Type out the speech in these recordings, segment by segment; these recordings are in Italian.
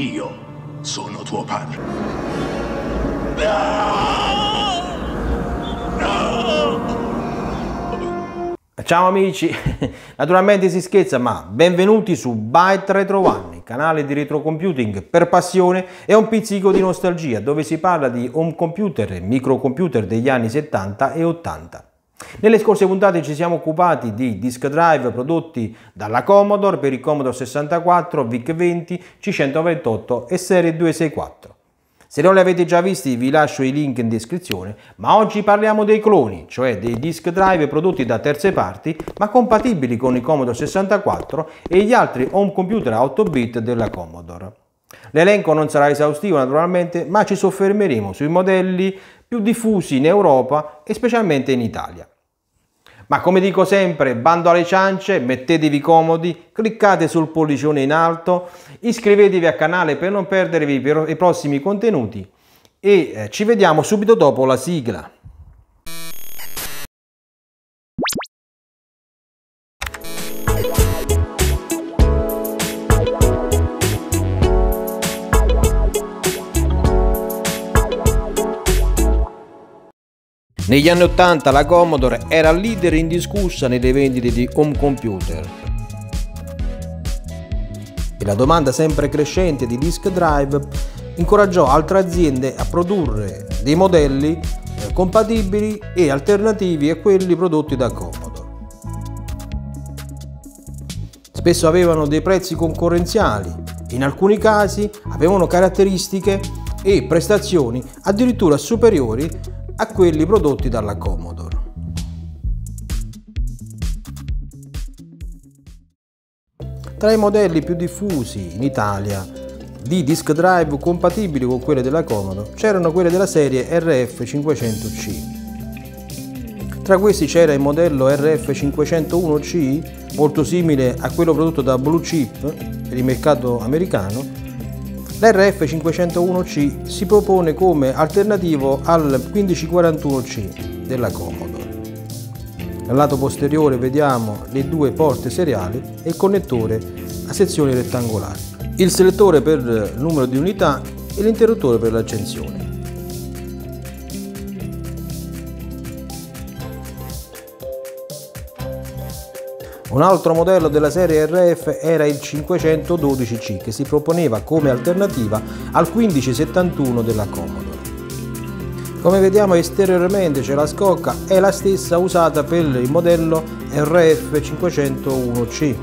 Io sono tuo padre. Ciao amici, naturalmente si scherza ma benvenuti su Byte Retro One, canale di retrocomputing per passione e un pizzico di nostalgia dove si parla di home computer e microcomputer degli anni 70 e 80. Nelle scorse puntate ci siamo occupati di disk drive prodotti dalla Commodore per il Commodore 64, VIC-20, C128 e Serie 264. Se non li avete già visti vi lascio i link in descrizione, ma oggi parliamo dei cloni, cioè dei disk drive prodotti da terze parti ma compatibili con il Commodore 64 e gli altri home computer a 8 bit della Commodore. L'elenco non sarà esaustivo naturalmente, ma ci soffermeremo sui modelli più diffusi in Europa e specialmente in Italia. Ma come dico sempre, bando alle ciance, mettetevi comodi, cliccate sul pollicione in alto, iscrivetevi al canale per non perdervi i prossimi contenuti e eh, ci vediamo subito dopo la sigla. Negli anni 80 la Commodore era leader indiscussa nelle vendite di home computer e la domanda sempre crescente di disk drive incoraggiò altre aziende a produrre dei modelli eh, compatibili e alternativi a quelli prodotti da Commodore. Spesso avevano dei prezzi concorrenziali, in alcuni casi avevano caratteristiche e prestazioni addirittura superiori a quelli prodotti dalla Commodore. Tra i modelli più diffusi in Italia di disk drive compatibili con quelle della Commodore c'erano quelle della serie RF500C. Tra questi c'era il modello RF501C, molto simile a quello prodotto da Blue Chip per il mercato americano, L'RF501C si propone come alternativo al 1541C della Commodore. Al lato posteriore vediamo le due porte seriali e il connettore a sezioni rettangolari, il selettore per numero di unità e l'interruttore per l'accensione. Un altro modello della serie RF era il 512C che si proponeva come alternativa al 1571 della Commodore. Come vediamo esteriormente c'è la scocca, è la stessa usata per il modello RF501C.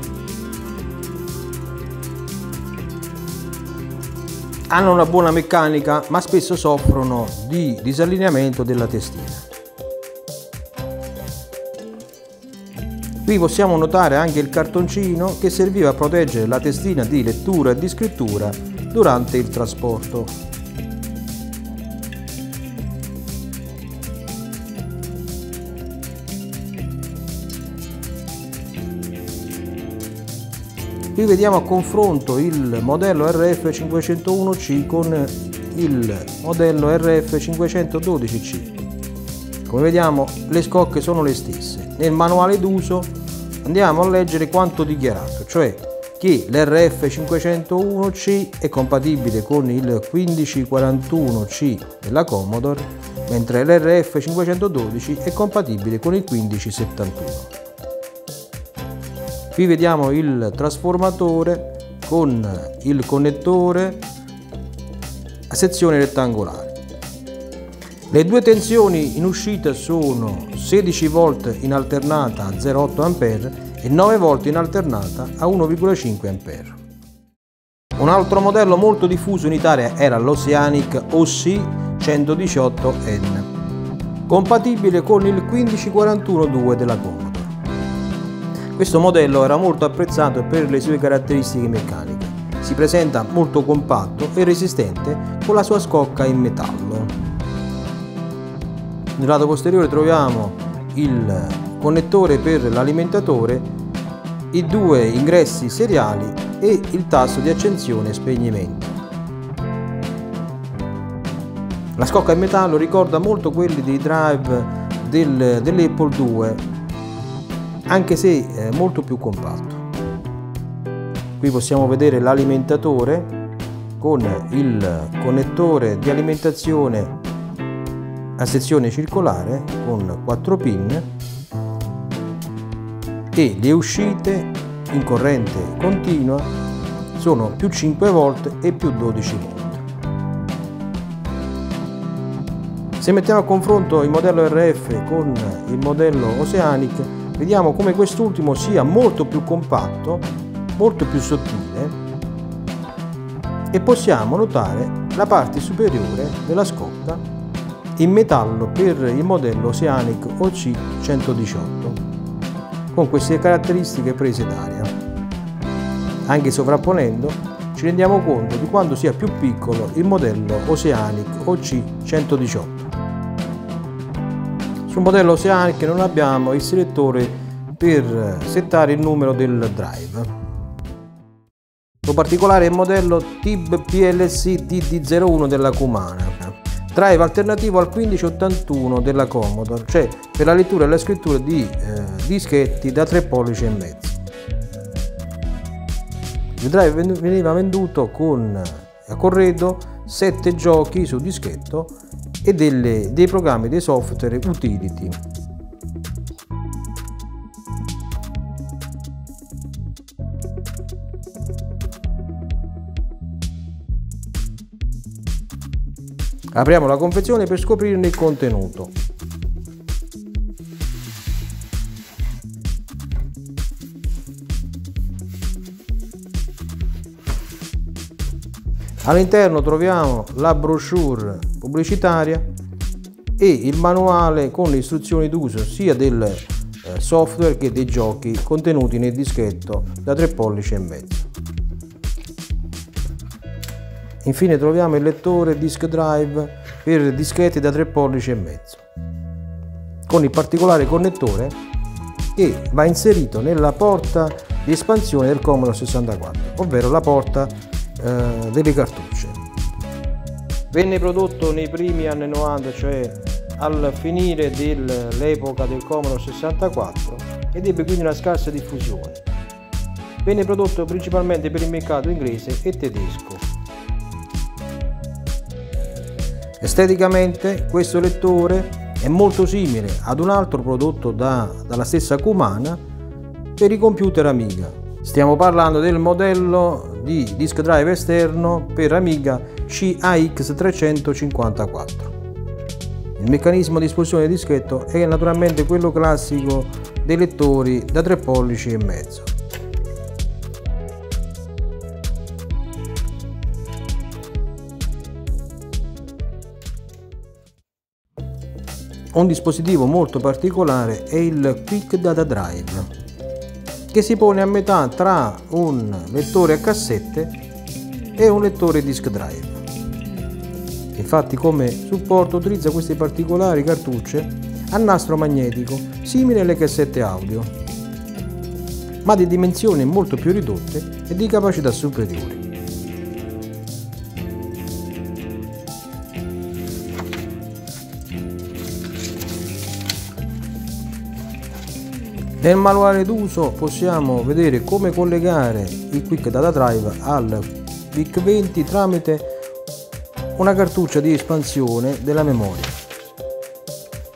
Hanno una buona meccanica ma spesso soffrono di disallineamento della testina. Qui possiamo notare anche il cartoncino che serviva a proteggere la testina di lettura e di scrittura durante il trasporto. Qui vediamo a confronto il modello RF501C con il modello RF512C. Come vediamo le scocche sono le stesse. Nel manuale d'uso andiamo a leggere quanto dichiarato, cioè che l'RF501C è compatibile con il 1541C della Commodore, mentre l'RF512 è compatibile con il 1571. Qui vediamo il trasformatore con il connettore a sezione rettangolare. Le due tensioni in uscita sono 16 volt in alternata a 0,8 A e 9 volt in alternata a 1,5 A. Un altro modello molto diffuso in Italia era l'Oceanic OC 118N, compatibile con il 1541-2 della Commodore. Questo modello era molto apprezzato per le sue caratteristiche meccaniche. Si presenta molto compatto e resistente con la sua scocca in metallo. Nel lato posteriore troviamo il connettore per l'alimentatore, i due ingressi seriali e il tasto di accensione e spegnimento. La scocca in metallo ricorda molto quelli dei drive del, dell'Apple II, anche se è molto più compatto. Qui possiamo vedere l'alimentatore con il connettore di alimentazione a sezione circolare con 4 pin e le uscite in corrente continua sono più 5 volt e più 12 volt. Se mettiamo a confronto il modello RF con il modello Oceanic, vediamo come quest'ultimo sia molto più compatto, molto più sottile e possiamo notare la parte superiore della scotta in metallo per il modello Oceanic OC118 con queste caratteristiche prese d'aria. Anche sovrapponendo ci rendiamo conto di quanto sia più piccolo il modello Oceanic OC118. Sul modello Oceanic non abbiamo il selettore per settare il numero del drive. In particolare il modello TIB PLC DD01 della Kumana, drive alternativo al 1581 della Commodore, cioè per la lettura e la scrittura di eh, dischetti da 3 pollici e mezzo. Il drive veniva venduto con a corredo 7 giochi su dischetto e delle, dei programmi dei software utility Apriamo la confezione per scoprirne il contenuto. All'interno troviamo la brochure pubblicitaria e il manuale con le istruzioni d'uso sia del eh, software che dei giochi contenuti nel dischetto da 3 pollici e mezzo. Infine troviamo il lettore disk drive per dischetti da 3 pollici e mezzo, con il particolare connettore che va inserito nella porta di espansione del Commodore 64, ovvero la porta eh, delle cartucce. Venne prodotto nei primi anni 90, cioè al finire dell'epoca del Commodore 64 ed ebbe quindi una scarsa diffusione. Venne prodotto principalmente per il mercato inglese e tedesco Esteticamente questo lettore è molto simile ad un altro prodotto da, dalla stessa Kumana per i computer Amiga. Stiamo parlando del modello di disk drive esterno per Amiga CAX354. Il meccanismo di esplosione di dischetto è naturalmente quello classico dei lettori da 3 pollici e mezzo. Un dispositivo molto particolare è il Quick Data Drive, che si pone a metà tra un lettore a cassette e un lettore disk drive. Infatti come supporto utilizza queste particolari cartucce a nastro magnetico, simili alle cassette audio, ma di dimensioni molto più ridotte e di capacità superiori. Nel manuale d'uso possiamo vedere come collegare il Quick Data Drive al VIC-20 tramite una cartuccia di espansione della memoria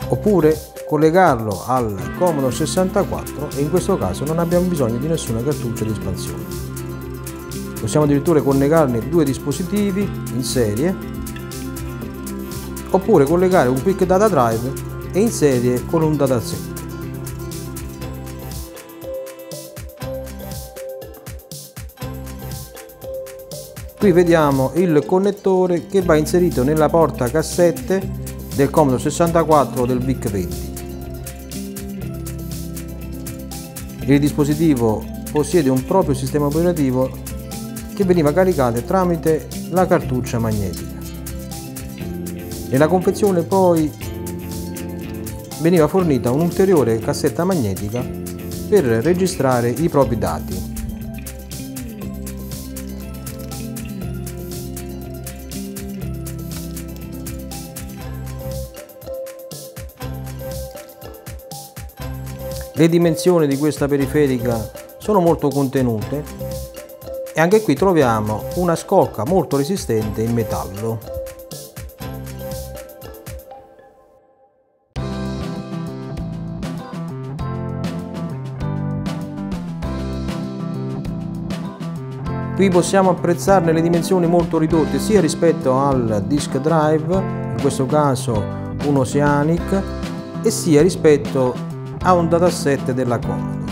oppure collegarlo al Commodore 64 e in questo caso non abbiamo bisogno di nessuna cartuccia di espansione. Possiamo addirittura collegarne due dispositivi in serie oppure collegare un Quick Data Drive e in serie con un dataset. Qui vediamo il connettore che va inserito nella porta cassette del Commodore 64 o del VIC-20. Il dispositivo possiede un proprio sistema operativo che veniva caricato tramite la cartuccia magnetica. Nella confezione poi veniva fornita un'ulteriore cassetta magnetica per registrare i propri dati. Le dimensioni di questa periferica sono molto contenute e anche qui troviamo una scorca molto resistente in metallo. Qui possiamo apprezzarne le dimensioni molto ridotte sia rispetto al disk drive, in questo caso un Oceanic, e sia rispetto a un dataset della Commodore.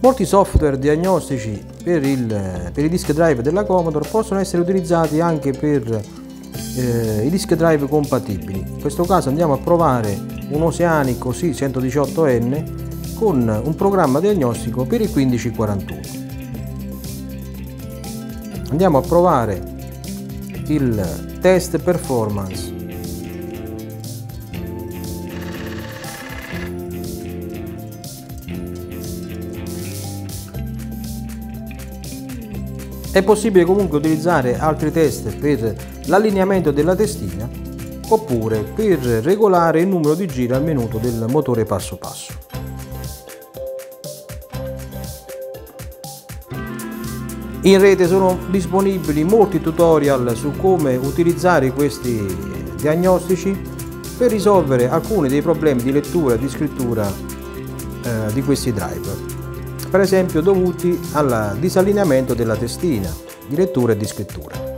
Molti software diagnostici per, il, per, i disk drive della Commodore possono essere utilizzati anche per eh, i disk drive compatibili. In questo caso andiamo a provare un Oceanic così 118N con un programma diagnostico per il 1541. Andiamo a provare il test performance È possibile comunque utilizzare altri test per l'allineamento della testina oppure per regolare il numero di giri al minuto del motore passo passo. In rete sono disponibili molti tutorial su come utilizzare questi diagnostici per risolvere alcuni dei problemi di lettura e di scrittura eh, di questi driver, per esempio dovuti al disallineamento della testina di lettura e di scrittura.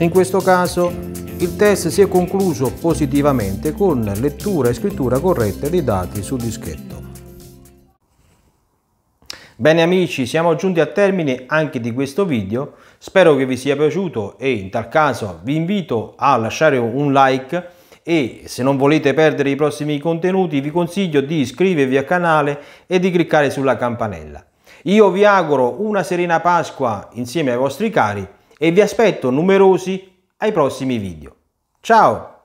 In questo caso il test si è concluso positivamente con lettura e scrittura corretta dei dati sul dischetto. Bene amici, siamo giunti al termine anche di questo video, spero che vi sia piaciuto e in tal caso vi invito a lasciare un like e se non volete perdere i prossimi contenuti vi consiglio di iscrivervi al canale e di cliccare sulla campanella. Io vi auguro una serena Pasqua insieme ai vostri cari e vi aspetto numerosi ai prossimi video. Ciao!